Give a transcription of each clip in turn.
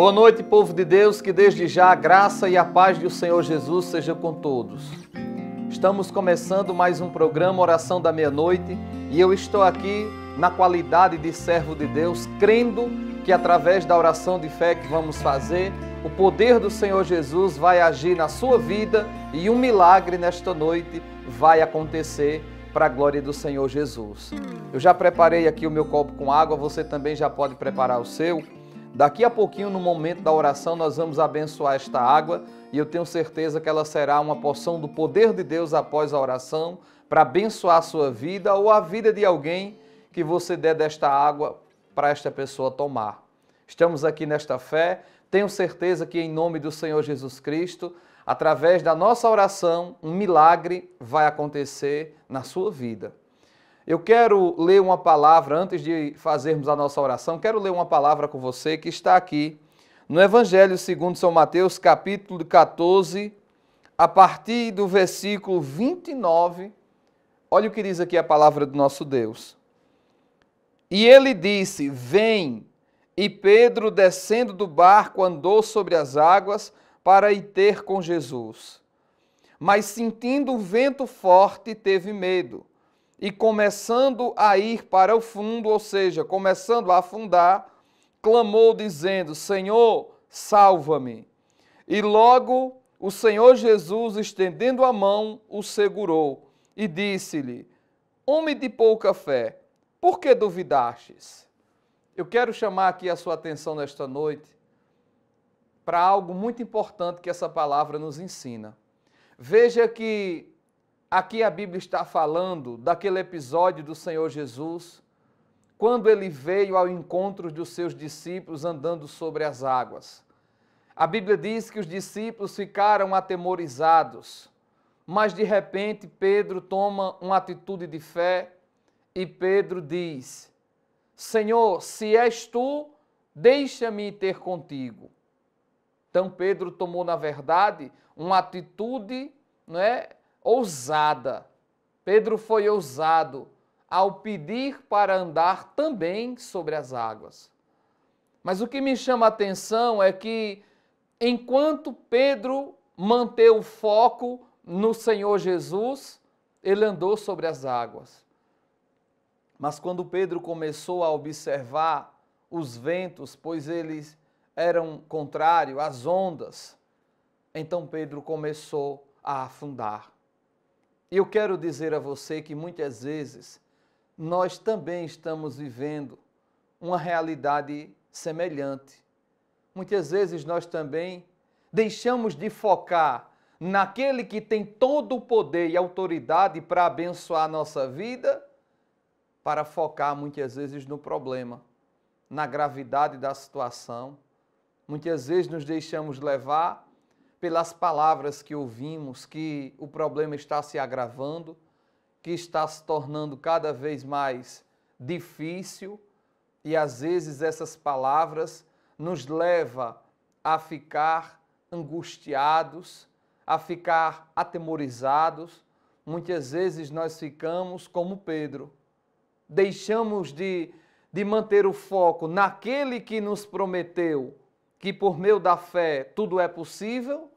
Boa noite, povo de Deus, que desde já a graça e a paz do Senhor Jesus seja com todos. Estamos começando mais um programa Oração da Meia-Noite e eu estou aqui na qualidade de servo de Deus, crendo que através da oração de fé que vamos fazer, o poder do Senhor Jesus vai agir na sua vida e um milagre nesta noite vai acontecer para a glória do Senhor Jesus. Eu já preparei aqui o meu copo com água, você também já pode preparar o seu. Daqui a pouquinho, no momento da oração, nós vamos abençoar esta água e eu tenho certeza que ela será uma porção do poder de Deus após a oração para abençoar a sua vida ou a vida de alguém que você der desta água para esta pessoa tomar. Estamos aqui nesta fé, tenho certeza que em nome do Senhor Jesus Cristo, através da nossa oração, um milagre vai acontecer na sua vida. Eu quero ler uma palavra, antes de fazermos a nossa oração, quero ler uma palavra com você que está aqui no Evangelho segundo São Mateus, capítulo 14, a partir do versículo 29. Olha o que diz aqui a palavra do nosso Deus. E ele disse: Vem. E Pedro, descendo do barco, andou sobre as águas para ir ter com Jesus. Mas sentindo o vento forte, teve medo e começando a ir para o fundo, ou seja, começando a afundar, clamou dizendo: Senhor, salva-me. E logo o Senhor Jesus, estendendo a mão, o segurou e disse-lhe: Homem de pouca fé, por que duvidastes? Eu quero chamar aqui a sua atenção nesta noite para algo muito importante que essa palavra nos ensina. Veja que Aqui a Bíblia está falando daquele episódio do Senhor Jesus, quando ele veio ao encontro dos seus discípulos andando sobre as águas. A Bíblia diz que os discípulos ficaram atemorizados, mas de repente Pedro toma uma atitude de fé e Pedro diz: Senhor, se és tu, deixa-me ter contigo. Então Pedro tomou, na verdade, uma atitude, não é? Ousada. Pedro foi ousado ao pedir para andar também sobre as águas. Mas o que me chama a atenção é que, enquanto Pedro manteve o foco no Senhor Jesus, ele andou sobre as águas. Mas quando Pedro começou a observar os ventos, pois eles eram contrários às ondas, então Pedro começou a afundar. E eu quero dizer a você que muitas vezes nós também estamos vivendo uma realidade semelhante. Muitas vezes nós também deixamos de focar naquele que tem todo o poder e autoridade para abençoar a nossa vida, para focar muitas vezes no problema, na gravidade da situação. Muitas vezes nos deixamos levar pelas palavras que ouvimos, que o problema está se agravando, que está se tornando cada vez mais difícil e às vezes essas palavras nos leva a ficar angustiados, a ficar atemorizados. Muitas vezes nós ficamos como Pedro, deixamos de, de manter o foco naquele que nos prometeu que por meio da fé tudo é possível,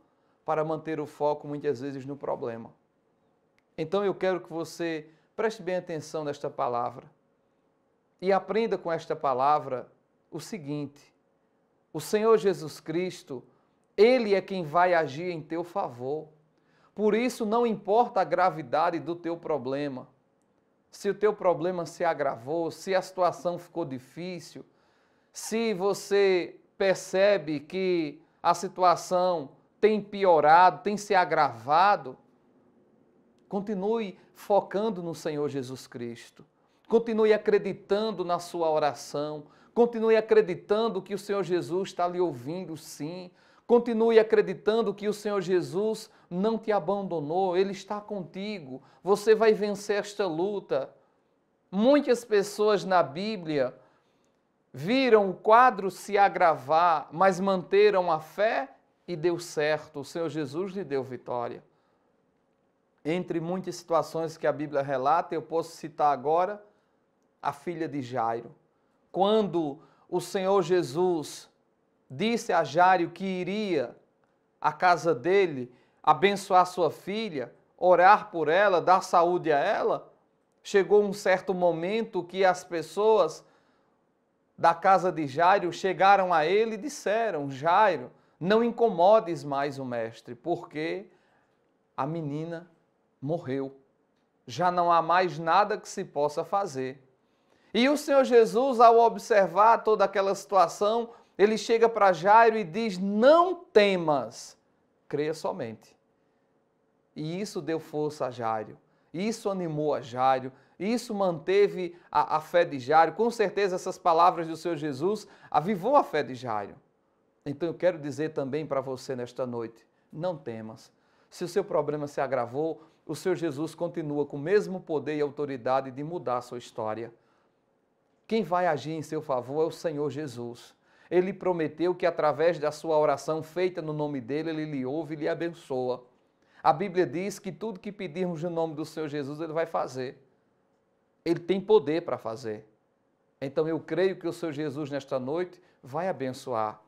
para manter o foco muitas vezes no problema. Então eu quero que você preste bem atenção nesta palavra e aprenda com esta palavra o seguinte: o Senhor Jesus Cristo, Ele é quem vai agir em teu favor. Por isso, não importa a gravidade do teu problema, se o teu problema se agravou, se a situação ficou difícil, se você percebe que a situação tem piorado, tem se agravado, continue focando no Senhor Jesus Cristo. Continue acreditando na sua oração. Continue acreditando que o Senhor Jesus está lhe ouvindo, sim. Continue acreditando que o Senhor Jesus não te abandonou, Ele está contigo. Você vai vencer esta luta. Muitas pessoas na Bíblia viram o quadro se agravar, mas manteram a fé e deu certo. O Senhor Jesus lhe deu vitória. Entre muitas situações que a Bíblia relata, eu posso citar agora a filha de Jairo. Quando o Senhor Jesus disse a Jário que iria à casa dele abençoar sua filha, orar por ela, dar saúde a ela, chegou um certo momento que as pessoas da casa de Jairo chegaram a ele e disseram: Jairo, não incomodes mais o mestre, porque a menina morreu. Já não há mais nada que se possa fazer. E o Senhor Jesus, ao observar toda aquela situação, ele chega para Jairo e diz: Não temas, creia somente. E isso deu força a Jairo, isso animou a Jairo, isso manteve a, a, fé de Jairo. Com certeza, essas palavras do Senhor Jesus avivou a fé de Jairo. Então, eu quero dizer também para você nesta noite: não temas. Se o seu problema se agravou, o Senhor Jesus continua com o mesmo poder e autoridade de mudar a sua história. Quem vai agir em seu favor é o Senhor Jesus. Ele prometeu que através da sua oração feita no nome dele, ele lhe ouve e lhe abençoa. A Bíblia diz que tudo que pedirmos no nome do Senhor Jesus, ele vai fazer. Ele tem poder para fazer. Então eu creio que o Senhor Jesus nesta noite vai abençoar.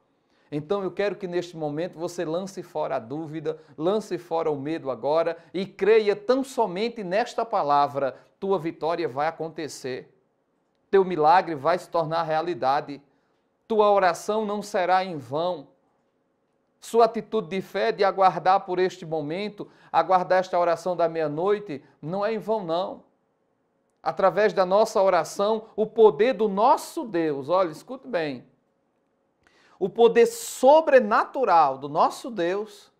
Então eu quero que neste momento você lance fora a dúvida, lance fora o medo agora e creia tão somente nesta palavra: tua vitória vai acontecer, teu milagre vai se tornar realidade, tua oração não será em vão. Sua atitude de fé de aguardar por este momento, aguardar esta oração da meia-noite, não é em vão, não. Através da nossa oração, o poder do nosso Deus, olha, escute bem, o poder sobrenatural do nosso Deus,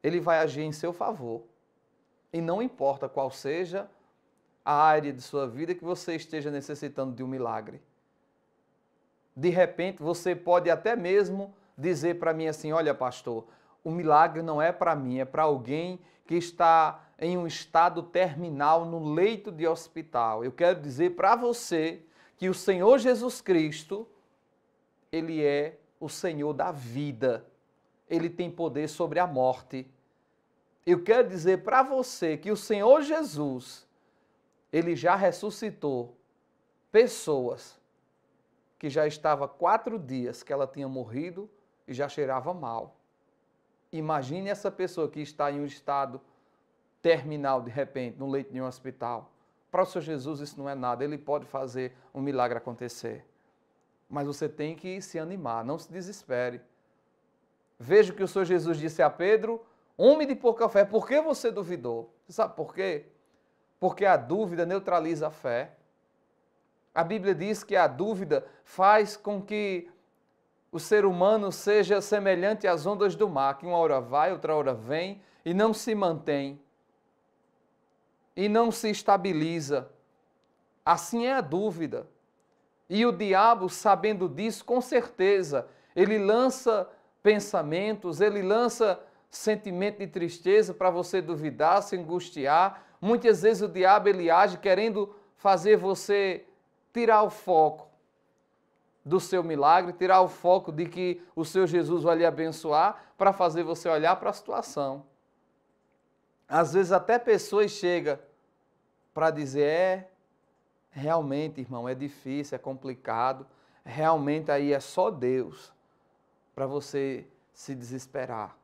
ele vai agir em seu favor. E não importa qual seja a área de sua vida que você esteja necessitando de um milagre. De repente, você pode até mesmo dizer para mim assim: olha, pastor, o milagre não é para mim, é para alguém que está em um estado terminal no leito de hospital. Eu quero dizer para você que o Senhor Jesus Cristo, ele é o Senhor da vida. Ele tem poder sobre a morte. Eu quero dizer para você que o Senhor Jesus, ele já ressuscitou pessoas que já estava quatro dias que ela tinha morrido e já cheirava mal. Imagine essa pessoa que está em um estado terminal de repente, no leito de um hospital. Para o Senhor Jesus isso não é nada, ele pode fazer um milagre acontecer. Mas você tem que se animar, não se desespere. Veja o que o Senhor Jesus disse a Pedro: Homem de pouca fé, por que você duvidou? Você sabe por quê? Porque a dúvida neutraliza a fé. A Bíblia diz que a dúvida faz com que o ser humano seja semelhante às ondas do mar, que uma hora vai, outra hora vem e não se mantém, e não se estabiliza. Assim é a dúvida. E o diabo, sabendo disso, com certeza, ele lança pensamentos, ele lança sentimento de tristeza para você duvidar, se angustiar. Muitas vezes o diabo ele age querendo fazer você tirar o foco do seu milagre, tirar o foco de que o seu Jesus vai lhe abençoar, para fazer você olhar para a situação. Às vezes até pessoas chegam para dizer, é, realmente, irmão, é difícil, é complicado, realmente aí é só Deus para você se desesperar.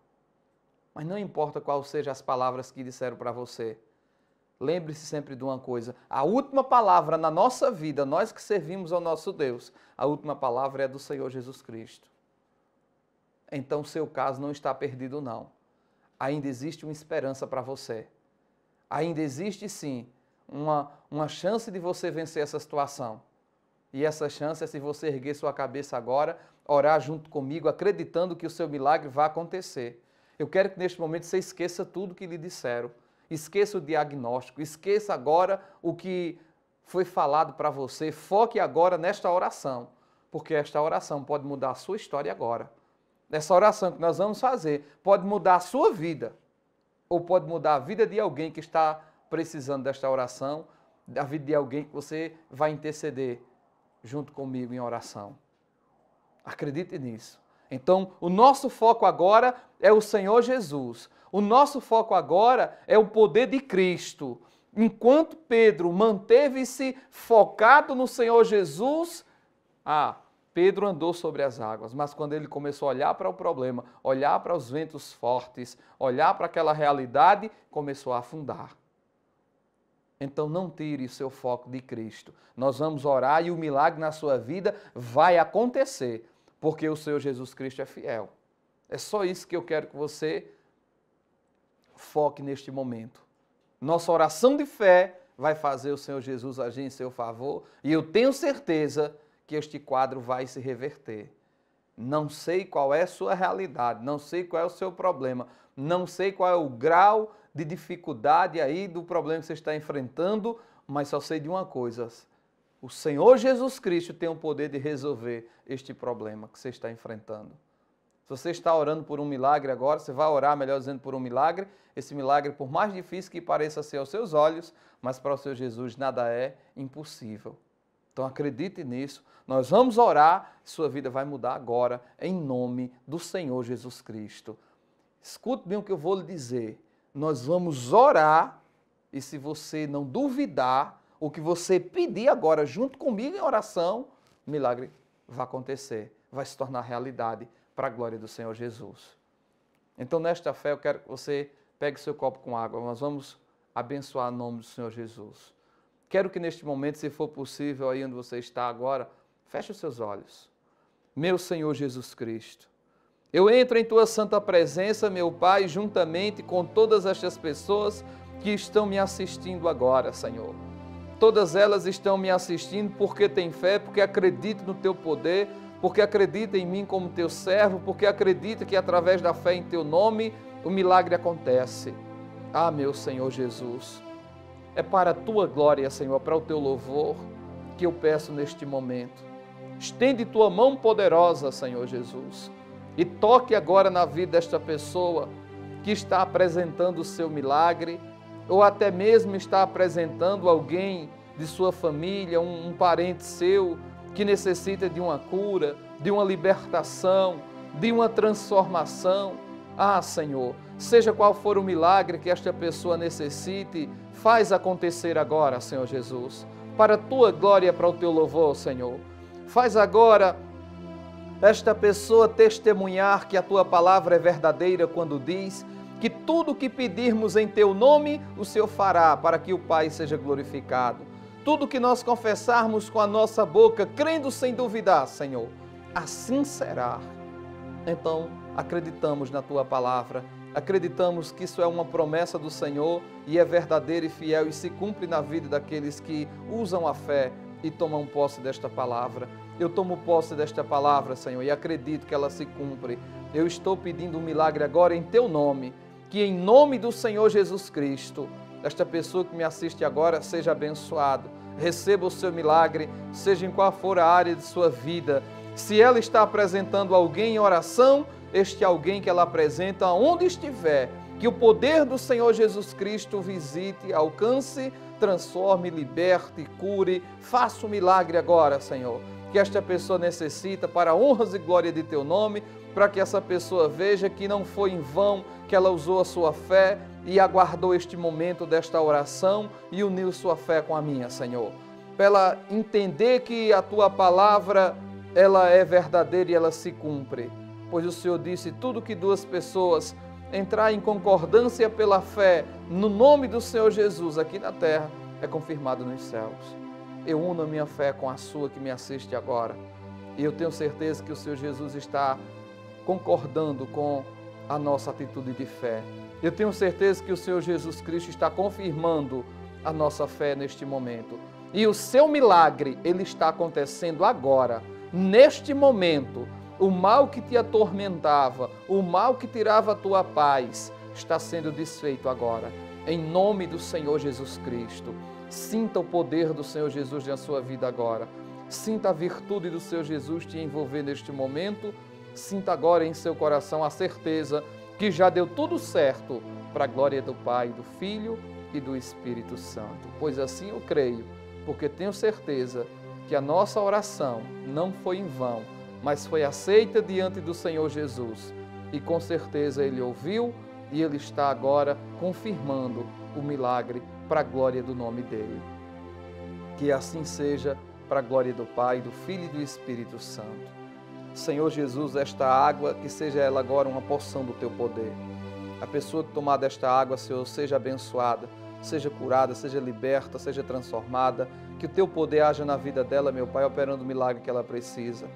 Mas não importa quais sejam as palavras que disseram para você. Lembre-se sempre de uma coisa: a última palavra na nossa vida, nós que servimos ao nosso Deus, a última palavra é do Senhor Jesus Cristo. Então, seu caso não está perdido, não. Ainda existe uma esperança para você. Ainda existe sim uma, uma chance de você vencer essa situação. E essa chance é se você erguer sua cabeça agora, orar junto comigo, acreditando que o seu milagre vai acontecer. Eu quero que neste momento você esqueça tudo que lhe disseram. Esqueça o diagnóstico, esqueça agora o que foi falado para você. Foque agora nesta oração, porque esta oração pode mudar a sua história agora. Essa oração que nós vamos fazer pode mudar a sua vida, ou pode mudar a vida de alguém que está precisando desta oração, da vida de alguém que você vai interceder junto comigo em oração. Acredite nisso. Então, o nosso foco agora é o Senhor Jesus. O nosso foco agora é o poder de Cristo. Enquanto Pedro manteve-se focado no Senhor Jesus, ah, Pedro andou sobre as águas, mas quando ele começou a olhar para o problema, olhar para os ventos fortes, olhar para aquela realidade, começou a afundar. Então não tire seu foco de Cristo. Nós vamos orar e o milagre na sua vida vai acontecer, porque o Senhor Jesus Cristo é fiel. É só isso que eu quero que você foque neste momento. Nossa oração de fé vai fazer o Senhor Jesus agir em seu favor e eu tenho certeza que este quadro vai se reverter. Não sei qual é a sua realidade, não sei qual é o seu problema, não sei qual é o grau de dificuldade aí do problema que você está enfrentando, mas só sei de uma coisa: o Senhor Jesus Cristo tem o poder de resolver este problema que você está enfrentando. Se você está orando por um milagre agora, você vai orar, melhor dizendo, por um milagre. Esse milagre, por mais difícil que pareça ser aos seus olhos, mas para o seu Jesus nada é impossível. Então acredite nisso. Nós vamos orar, sua vida vai mudar agora, em nome do Senhor Jesus Cristo. Escute bem o que eu vou lhe dizer. Nós vamos orar, e se você não duvidar, o que você pedir agora, junto comigo em oração, milagre vai acontecer, vai se tornar realidade para a glória do Senhor Jesus. Então, nesta fé, eu quero que você pegue seu copo com água. Nós vamos abençoar o nome do Senhor Jesus. Quero que neste momento, se for possível, aí onde você está agora, feche os seus olhos. Meu Senhor Jesus Cristo, eu entro em tua santa presença, meu Pai, juntamente com todas estas pessoas que estão me assistindo agora, Senhor. Todas elas estão me assistindo porque têm fé, porque acreditam no teu poder, porque acredita em mim como teu servo, porque acredita que através da fé em teu nome o milagre acontece. Ah, meu Senhor Jesus, é para a tua glória, Senhor, para o teu louvor que eu peço neste momento. Estende tua mão poderosa, Senhor Jesus, e toque agora na vida desta pessoa que está apresentando o seu milagre, ou até mesmo está apresentando alguém de sua família, um, um parente seu, que necessita de uma cura, de uma libertação, de uma transformação. Ah, Senhor, seja qual for o milagre que esta pessoa necessite, faz acontecer agora, Senhor Jesus, para a tua glória, para o teu louvor, Senhor. Faz agora esta pessoa testemunhar que a tua palavra é verdadeira quando diz que tudo o que pedirmos em teu nome, o Senhor fará para que o Pai seja glorificado. Tudo que nós confessarmos com a nossa boca, crendo sem duvidar, Senhor, assim será. Então, acreditamos na tua palavra, acreditamos que isso é uma promessa do Senhor e é verdadeira e fiel e se cumpre na vida daqueles que usam a fé e tomam posse desta palavra. Eu tomo posse desta palavra, Senhor, e acredito que ela se cumpre. Eu estou pedindo um milagre agora em teu nome, que em nome do Senhor Jesus Cristo, esta pessoa que me assiste agora seja abençoado, receba o seu milagre, seja em qual for a área de sua vida. Se ela está apresentando alguém em oração, este alguém que ela apresenta, onde estiver, que o poder do Senhor Jesus Cristo visite, alcance, transforme, liberte, cure, faça o um milagre agora, Senhor. Que esta pessoa necessita para honras e glória de teu nome, para que essa pessoa veja que não foi em vão que ela usou a sua fé, e aguardou este momento desta oração e uniu sua fé com a minha, Senhor. Para ela entender que a tua palavra ela é verdadeira e ela se cumpre. Pois o Senhor disse: tudo que duas pessoas entrar em concordância pela fé no nome do Senhor Jesus aqui na terra é confirmado nos céus. Eu uno a minha fé com a sua que me assiste agora. E eu tenho certeza que o Senhor Jesus está concordando com a nossa atitude de fé. Eu tenho certeza que o Senhor Jesus Cristo está confirmando a nossa fé neste momento. E o seu milagre, ele está acontecendo agora, neste momento. O mal que te atormentava, o mal que tirava a tua paz, está sendo desfeito agora. Em nome do Senhor Jesus Cristo. Sinta o poder do Senhor Jesus na sua vida agora. Sinta a virtude do Senhor Jesus te envolver neste momento. Sinta agora em seu coração a certeza que já deu tudo certo para a glória do Pai, do Filho e do Espírito Santo. Pois assim eu creio, porque tenho certeza que a nossa oração não foi em vão, mas foi aceita diante do Senhor Jesus. E com certeza ele ouviu e ele está agora confirmando o milagre para a glória do nome dele. Que assim seja, para a glória do Pai, do Filho e do Espírito Santo. Senhor Jesus, esta água, que seja ela agora uma porção do teu poder. A pessoa que tomar desta água, Senhor, seja abençoada, seja curada, seja liberta, seja transformada, que o teu poder haja na vida dela, meu Pai, operando o milagre que ela precisa.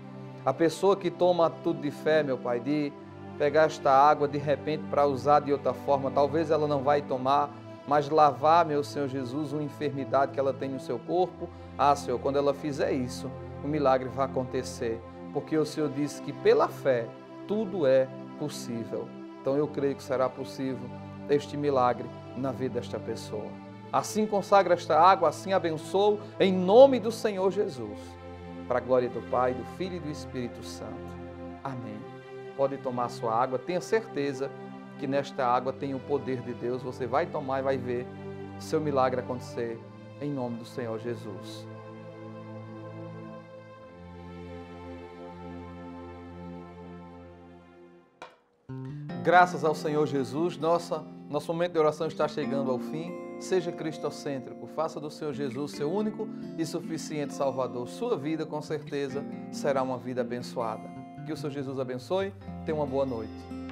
A pessoa que toma tudo de fé, meu Pai, de pegar esta água de repente para usar de outra forma, talvez ela não vai tomar, mas lavar, meu Senhor Jesus, uma enfermidade que ela tem no seu corpo. Ah, Senhor, quando ela fizer isso, o milagre vai acontecer, porque o Senhor disse que pela fé tudo é possível. Então eu creio que será possível este milagre na vida desta pessoa. Assim consagra esta água, assim abençoo, em nome do Senhor Jesus, para a glória do Pai, do Filho e do Espírito Santo. Amém. Pode tomar sua água, tenha certeza que nesta água tem o poder de Deus. Você vai tomar e vai ver seu milagre acontecer em nome do Senhor Jesus. Graças ao Senhor Jesus, nossa, nosso momento de oração está chegando ao fim. Seja cristocêntrico, faça do Senhor Jesus seu único e suficiente Salvador. Sua vida, com certeza, será uma vida abençoada. Que o Senhor Jesus abençoe. Tenha uma boa noite.